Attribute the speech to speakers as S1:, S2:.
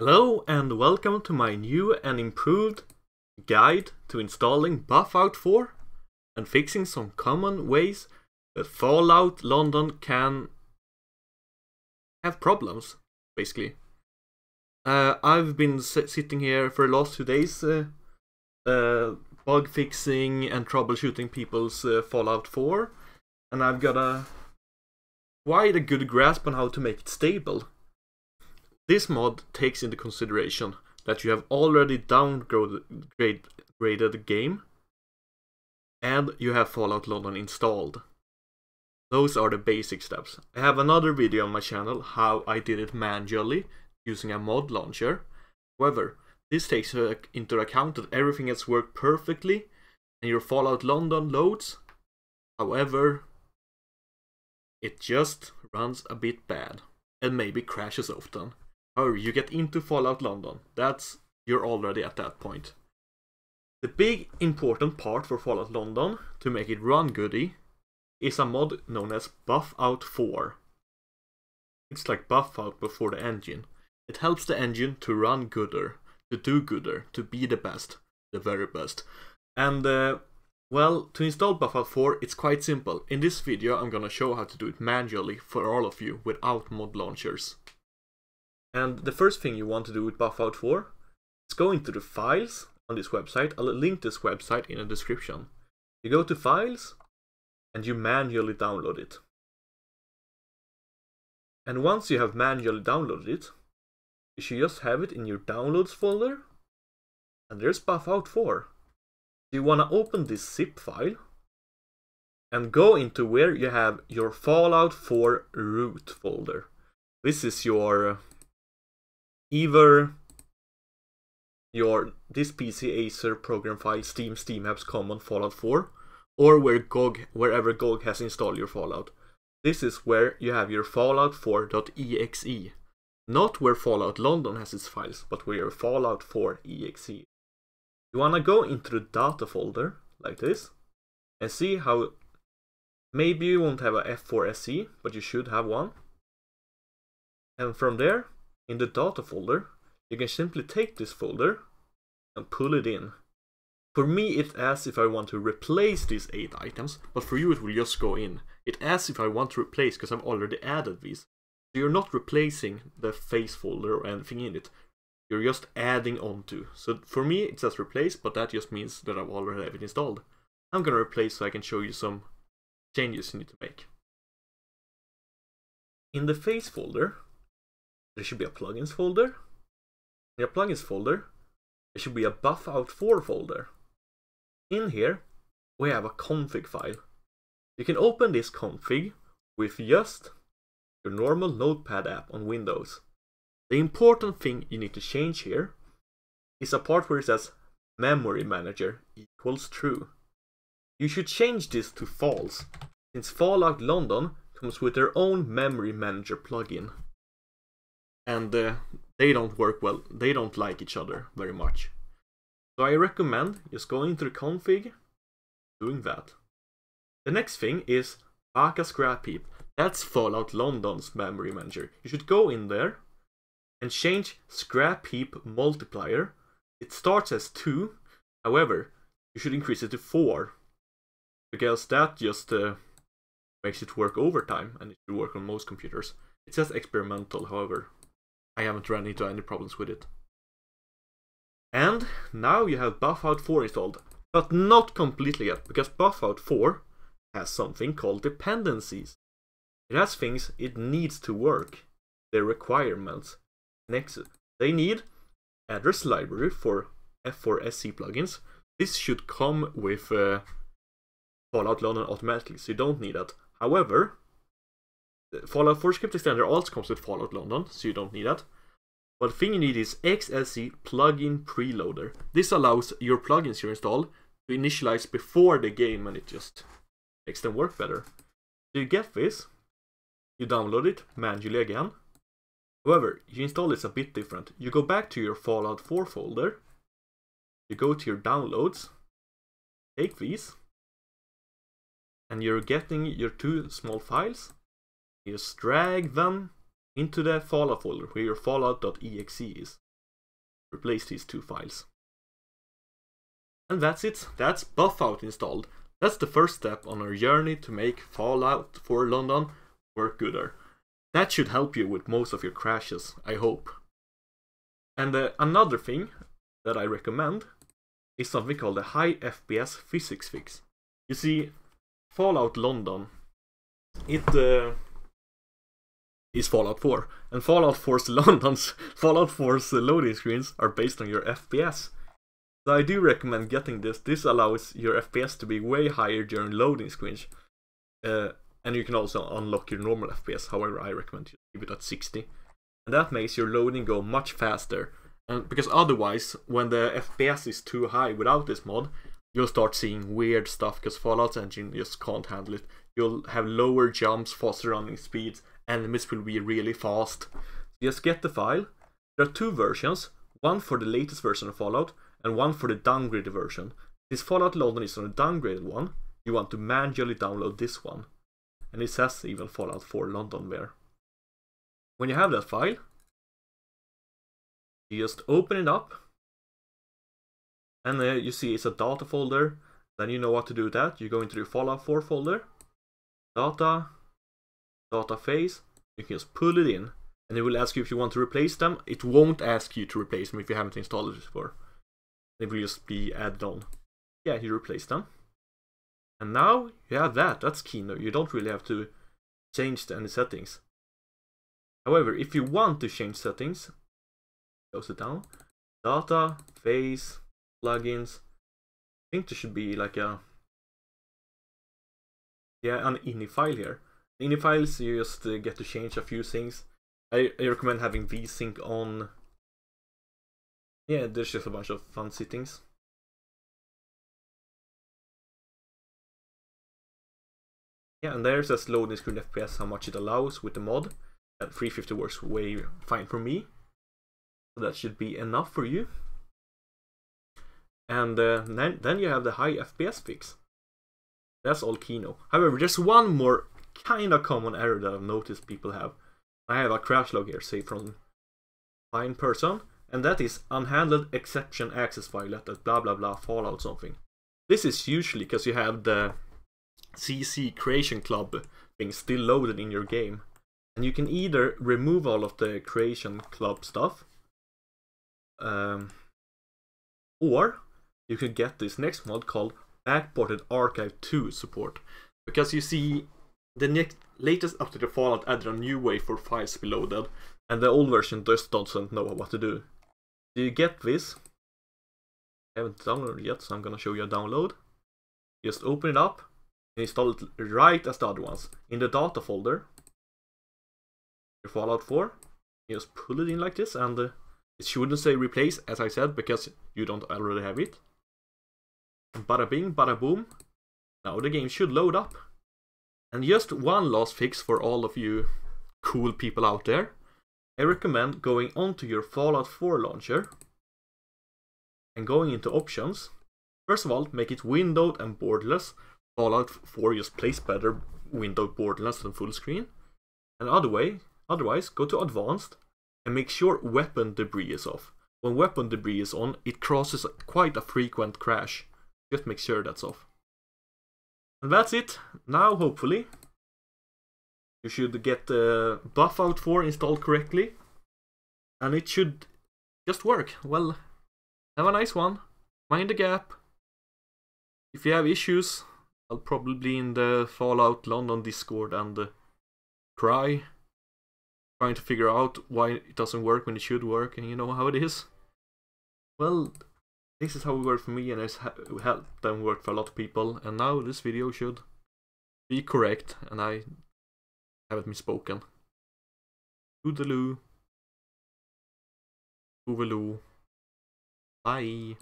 S1: Hello and welcome to my new and improved guide to installing Buffout 4 and fixing some common ways that Fallout London can have problems, basically. Uh, I've been sitting here for the last two days uh, uh, bug fixing and troubleshooting people's uh, Fallout 4 and I've got a quite a good grasp on how to make it stable. This mod takes into consideration that you have already downgraded the game and you have Fallout London installed. Those are the basic steps. I have another video on my channel how I did it manually using a mod launcher. However, this takes into account that everything has worked perfectly and your Fallout London loads. However, it just runs a bit bad and maybe crashes often. However, you get into Fallout London. That's you're already at that point. The big important part for Fallout London to make it run goody is a mod known as Buffout 4. It's like Buffout before the engine. It helps the engine to run gooder, to do gooder, to be the best, the very best. And uh, well, to install Buffout 4, it's quite simple. In this video, I'm gonna show how to do it manually for all of you without mod launchers. And the first thing you want to do with Buffout 4 is go into the files on this website. I'll link this website in the description. You go to files and you manually download it. And once you have manually downloaded it, you should just have it in your downloads folder. And there's Buffout 4. You want to open this zip file and go into where you have your Fallout 4 root folder. This is your either your this PC Acer program file Steam Steam Apps Common Fallout 4 or where GOG wherever GOG has installed your Fallout. This is where you have your Fallout 4.exe. Not where Fallout London has its files, but where your Fallout 4 exe. You wanna go into the data folder like this and see how maybe you won't have a F4SE, but you should have one. And from there, in the data folder, you can simply take this folder and pull it in. For me, it asks if I want to replace these 8 items, but for you it will just go in. It asks if I want to replace because I've already added these. So you're not replacing the face folder or anything in it. You're just adding on to. So for me it says replace, but that just means that I've already have it installed. I'm gonna replace so I can show you some changes you need to make. In the face folder, there should be a plugins folder. In your plugins folder, there should be a Buffout 4 folder. In here, we have a config file. You can open this config with just your normal Notepad app on Windows. The important thing you need to change here is a part where it says memory manager equals true. You should change this to false, since Fallout London comes with their own memory manager plugin and uh, they don't work well. They don't like each other very much. So I recommend just going into the config, doing that. The next thing is Baka Scrap Heap. That's Fallout London's memory manager. You should go in there and change Scrap Heap multiplier. It starts as 2, however, you should increase it to 4 because that just uh, makes it work overtime and it should work on most computers. It says experimental, however, I haven't run into any problems with it. And now you have Buffout 4 installed, but not completely yet, because Buffout 4 has something called dependencies. It has things it needs to work, the requirements. Next, they need address library for F4SE plugins. This should come with uh, Fallout London automatically, so you don't need that. However, Fallout 4 script extender also comes with Fallout London, so you don't need that. But the thing you need is xSE plugin preloader. This allows your plugins you install to initialize before the game and it just makes them work better. So you get this, you download it manually again. However, you install this a bit different. You go back to your Fallout 4 folder, you go to your downloads, take these, and you're getting your two small files you just drag them into the Fallout folder where your fallout.exe is. replace these two files. And that's it, that's Buffout installed. That's the first step on our journey to make Fallout for London work gooder. That should help you with most of your crashes, I hope. And uh, another thing that I recommend is something called the High FPS Physics Fix. You see, Fallout London, it uh, is Fallout 4, and Fallout 4's London's Fallout 4's loading screens are based on your FPS. So I do recommend getting this. This allows your FPS to be way higher during loading screens. Uh, and you can also unlock your normal FPS, however I recommend you leave it at 60. And that makes your loading go much faster. And because otherwise, when the FPS is too high without this mod, you'll start seeing weird stuff because Fallout's engine just can't handle it. You'll have lower jumps, faster running speeds, enemies will be really fast. Just get the file. There are two versions, one for the latest version of Fallout and one for the downgraded version. This Fallout London is on the downgraded one, you want to manually download this one. And it says even Fallout 4 London there. When you have that file, you just open it up. And uh, you see it's a data folder. Then you know what to do with that. You go into the Fallout 4 folder. Data. Data phase. You can just pull it in. And it will ask you if you want to replace them. It won't ask you to replace them if you haven't installed it before. They will just be added on. Yeah, you replace them. And now you have that. That's Kino. You don't really have to change any settings. However, if you want to change settings, close it down. Data, phase, plugins. I think there should be like a yeah an ini file here. Ini files you just uh, get to change a few things. I, I recommend having vsync on yeah, there's just a bunch of fun settings. Yeah, and there's a loading screen FPS, how much it allows with the mod. And 350 works way fine for me. So that should be enough for you. And uh, then, then you have the high FPS fix. That's all Kino. However, there's one more kind of common error that I've noticed people have. I have a crash log here, say from fine person and that is unhandled exception access file at blah blah blah fallout something. This is usually because you have the CC creation club being still loaded in your game. And you can either remove all of the creation club stuff, um, or you can get this next mod called Backported Archive 2 support. Because you see, the next latest update of Fallout added a new way for files to be loaded, and the old version just doesn't know what to do. Do you get this? I haven't downloaded yet, so I'm gonna show you a download. Just open it up and install it right as the other ones. In the data folder, your Fallout 4, you just pull it in like this and uh, it shouldn't say replace as I said because you don't already have it. And bada bing, bada boom. Now the game should load up. And just one last fix for all of you cool people out there. I recommend going onto your Fallout 4 launcher and going into options. First of all, make it windowed and borderless. Fallout 4 just plays better windowed borderless than full screen. And other way, otherwise, go to advanced and make sure weapon debris is off. When weapon debris is on, it causes quite a frequent crash. Just make sure that's off. And that's it. Now, hopefully, you should get the Buffout 4 installed correctly. And it should just work. Well, have a nice one. Mind the gap. If you have issues, I'll probably in the Fallout London Discord and uh, cry. Trying to figure out why it doesn't work when it should work, and you know how it is. Well, this is how it worked for me, and it's helped them work for a lot of people. And now this video should be correct, and I haven't misspoken. Toodaloo. Toodaloo. Bye.